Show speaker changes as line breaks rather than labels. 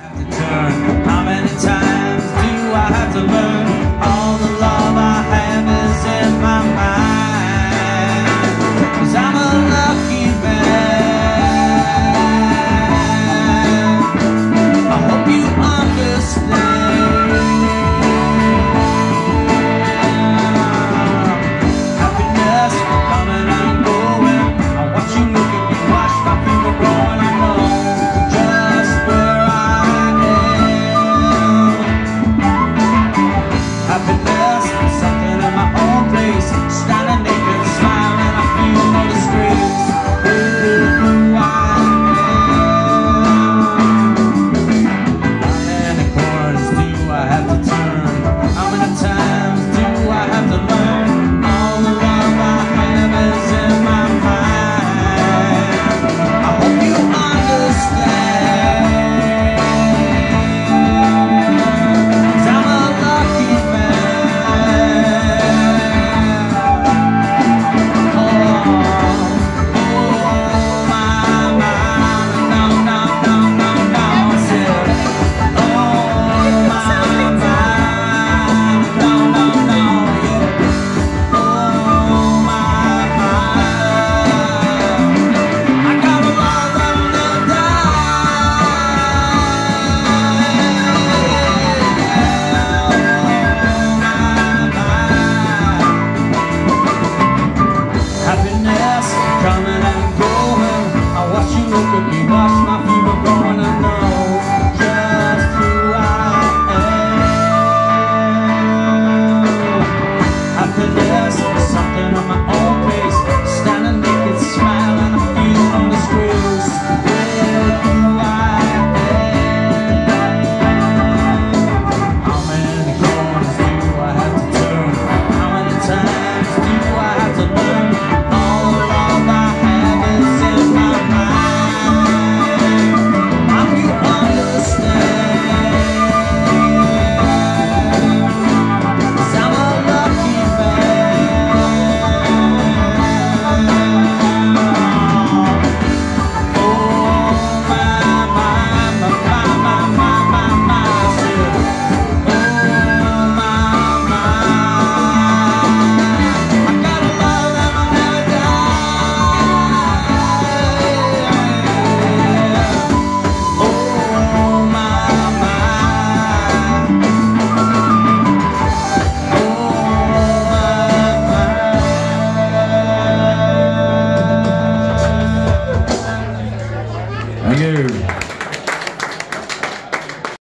How many times? Watch you look at me, wash my face